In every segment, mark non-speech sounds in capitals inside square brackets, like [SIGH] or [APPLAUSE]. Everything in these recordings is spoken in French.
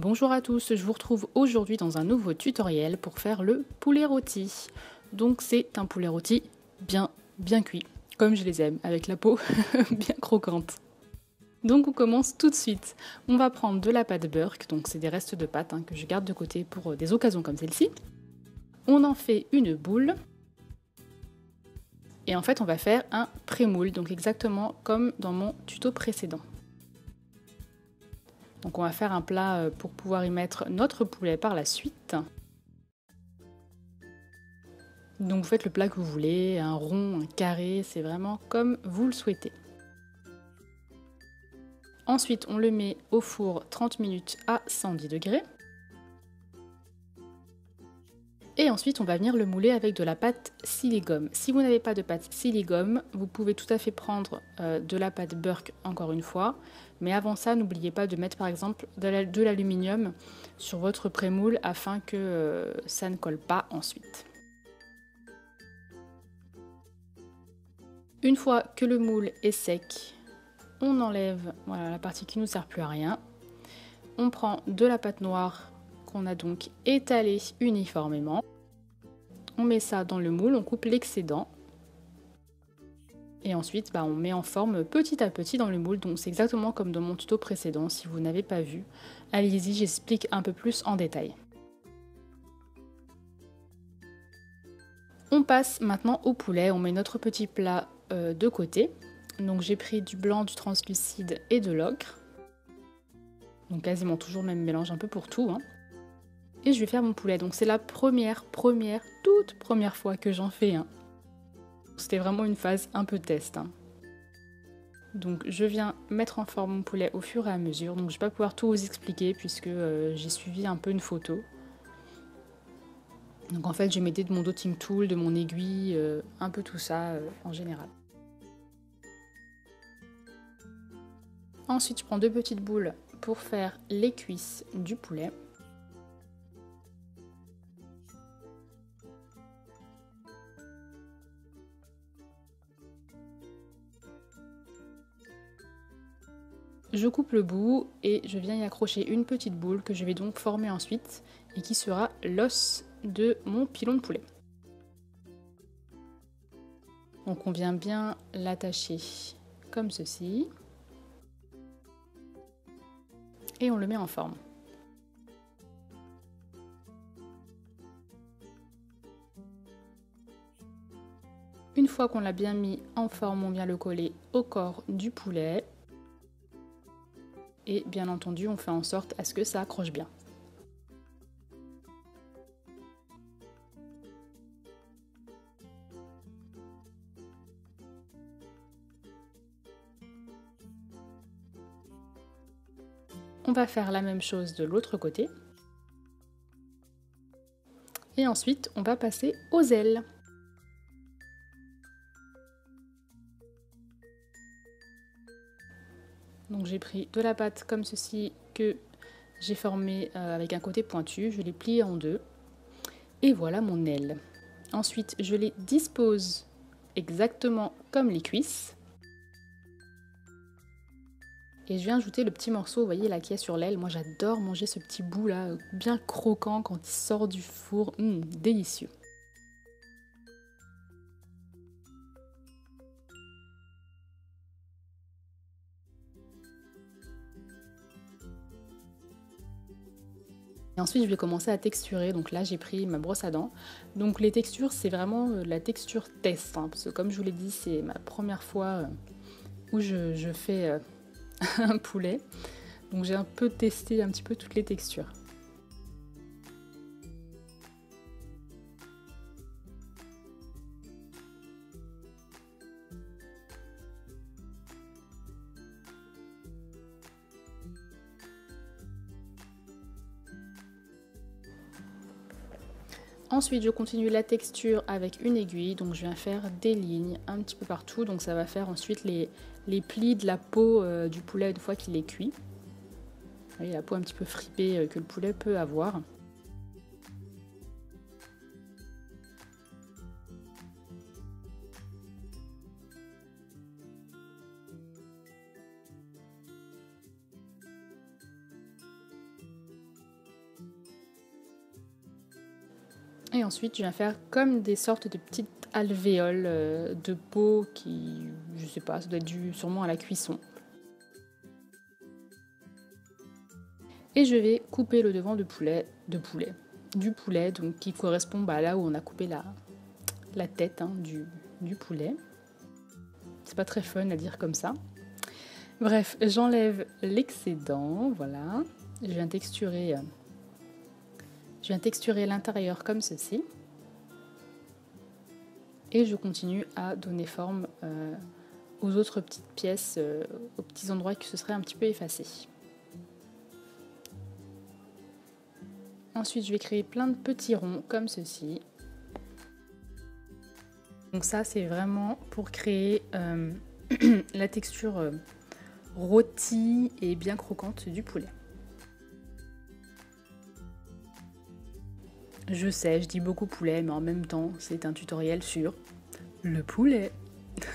Bonjour à tous, je vous retrouve aujourd'hui dans un nouveau tutoriel pour faire le poulet rôti. Donc c'est un poulet rôti bien bien cuit, comme je les aime, avec la peau [LAUGHS] bien croquante. Donc on commence tout de suite. On va prendre de la pâte Burke, donc c'est des restes de pâte hein, que je garde de côté pour euh, des occasions comme celle-ci. On en fait une boule. Et en fait on va faire un pré-moule, donc exactement comme dans mon tuto précédent. Donc on va faire un plat euh, pour pouvoir y mettre notre poulet par la suite. Donc vous faites le plat que vous voulez, un rond, un carré, c'est vraiment comme vous le souhaitez. Ensuite, on le met au four 30 minutes à 110 degrés. Et ensuite, on va venir le mouler avec de la pâte siligome. Si vous n'avez pas de pâte siligome, vous pouvez tout à fait prendre euh, de la pâte Burke encore une fois. Mais avant ça, n'oubliez pas de mettre par exemple de l'aluminium sur votre prémoule afin que euh, ça ne colle pas ensuite. Une fois que le moule est sec, on enlève la partie qui ne nous sert plus à rien. On prend de la pâte noire qu'on a donc étalée uniformément. On met ça dans le moule, on coupe l'excédent. Et ensuite, bah, on met en forme petit à petit dans le moule. Donc c'est exactement comme dans mon tuto précédent. Si vous n'avez pas vu, allez-y, j'explique un peu plus en détail. On passe maintenant au poulet. On met notre petit plat euh, de côté. Donc j'ai pris du blanc, du translucide et de l'ocre. Donc quasiment toujours le même mélange un peu pour tout. Hein. Et je vais faire mon poulet. Donc c'est la première, première, toute première fois que j'en fais un. C'était vraiment une phase un peu test. Hein. Donc je viens mettre en forme mon poulet au fur et à mesure. Donc je vais pas pouvoir tout vous expliquer puisque euh, j'ai suivi un peu une photo. Donc en fait j'ai m'aider de mon dotting tool, de mon aiguille, euh, un peu tout ça en général. Ensuite, je prends deux petites boules pour faire les cuisses du poulet. Je coupe le bout et je viens y accrocher une petite boule que je vais donc former ensuite et qui sera l'os de mon pilon de poulet. Donc on vient bien l'attacher comme ceci. et on le met en forme. Une fois qu'on l'a bien mis en forme, on vient le coller au corps du poulet. Et bien entendu, on fait en sorte à ce que ça accroche bien. On va faire la même chose de l'autre côté. Et ensuite, on va passer aux ailes. Donc j'ai pris de la pâte comme ceci que j'ai formé euh, avec un côté pointu. Je l'ai plié en deux. Et voilà mon aile. Ensuite, je les dispose exactement comme les cuisses. Et je viens ajouter le petit morceau, vous voyez là qui est sur l'aile. Moi j'adore manger ce petit bout là, bien croquant quand il sort du four. Hum, délicieux. Et ensuite, je vais commencer à texturer. Donc là, j'ai pris ma brosse à dents. Donc les textures, c'est vraiment euh, la texture test. Hein, parce que comme je vous l'ai dit, c'est ma première fois euh, où je, fais euh, [LAUGHS] un poulet. Donc j'ai un peu testé un petit peu toutes les textures. Ensuite, je continue la texture avec une aiguille, donc je viens faire des lignes un petit peu partout, donc ça va faire ensuite les, les plis de la peau euh, du poulet une fois qu'il est cuit. Vous voyez la peau un petit peu fripée euh, que le poulet peut avoir. Et ensuite, je viens faire comme des sortes de petites alvéoles euh, de peau qui, je sais pas, ça doit être dû sûrement à la cuisson. Et je vais couper le devant de poulet, de poulet, du poulet, donc qui correspond bah, là où on a coupé la, la tête hein, du, du poulet. C'est pas très fun à dire comme ça. Bref, j'enlève l'excédent, voilà. Je viens texturer, euh, je viens texturer l'intérieur comme ceci. Et je continue à donner forme euh, aux autres petites pièces, euh, aux petits endroits qui se seraient un petit peu effacés. Ensuite, je vais créer plein de petits ronds comme ceci. Donc ça, c'est vraiment pour créer euh, [CLEARS THROAT] la texture rôtie et bien croquante du poulet. Je sais, je dis beaucoup poulet, mais en même temps, c'est un tutoriel sur le poulet. [LAUGHS]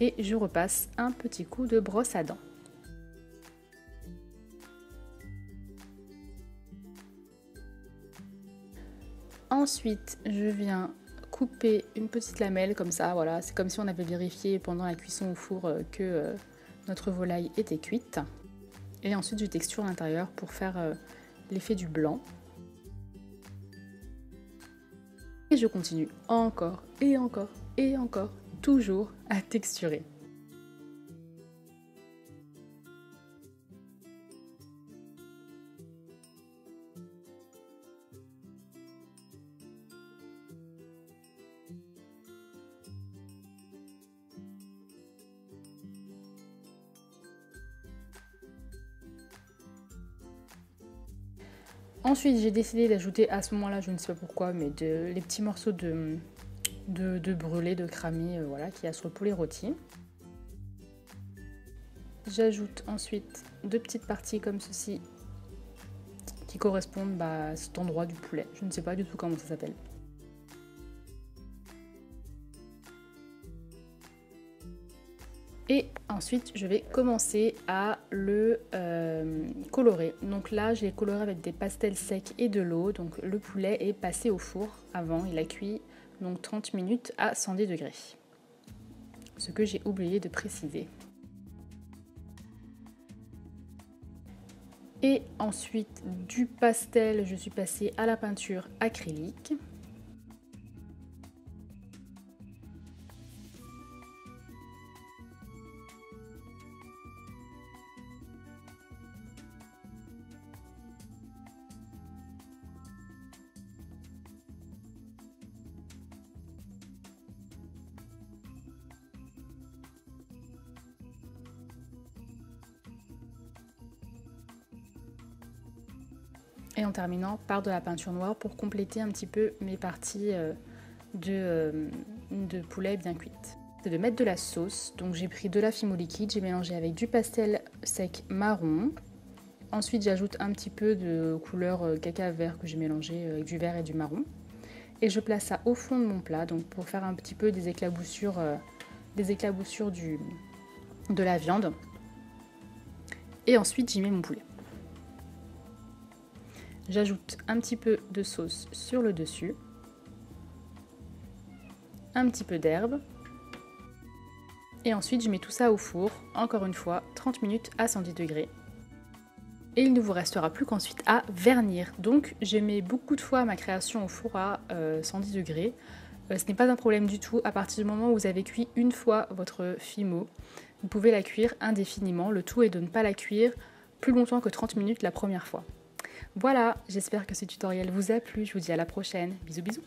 et je repasse un petit coup de brosse à dents. Ensuite, je viens couper une petite lamelle comme ça, voilà, c'est comme si on avait vérifié pendant la cuisson au four euh, que euh, notre volaille était cuite. Et ensuite, je texture l'intérieur pour faire euh, l'effet du blanc. Et je continue encore et encore et encore toujours à texturer. Ensuite, j'ai décidé d'ajouter à ce moment-là, je ne sais pas pourquoi, mais les petits morceaux de, de, brûlé, de cramé, euh, voilà, qui a sur le poulet rôti. J'ajoute ensuite deux petites parties comme ceci qui correspondent bah, à cet endroit du poulet. Je ne sais pas du tout comment ça s'appelle. Et ensuite, je vais commencer à le euh, colorer. Donc là, je l'ai coloré avec des pastels secs et de l'eau. Donc le poulet est passé au four avant, il a cuit donc 30 minutes à 110 degrés. Ce que j'ai oublié de préciser. Et ensuite, du pastel, je suis passée à la peinture acrylique. Et en terminant par de la peinture noire pour compléter un petit peu mes parties euh, de, euh, de poulet bien cuites. C'est de mettre de la sauce, donc j'ai pris de la fimo liquide, j'ai mélangé avec du pastel sec marron. Ensuite j'ajoute un petit peu de couleur euh, caca vert que j'ai mélangé avec du vert et du marron. Et je place ça au fond de mon plat, donc pour faire un petit peu des éclaboussures, des éclaboussures du, de la viande. Et ensuite j'y mets mon poulet. J'ajoute un petit peu de sauce sur le dessus, un petit peu d'herbe, et ensuite je mets tout ça au four, encore une fois, 30 minutes à 110 degrés. Et il ne vous restera plus qu'ensuite à vernir. Donc je mets beaucoup de fois ma création au four à 110 euh, degrés. Euh, ce n'est pas un problème du tout, à partir du moment où vous avez cuit une fois votre fimo, vous pouvez la cuire indéfiniment. Le tout est de ne pas la cuire plus longtemps que 30 minutes la première fois. Voilà, j'espère que ce tutoriel vous a plu. Je vous dis à la prochaine. Bisous bisous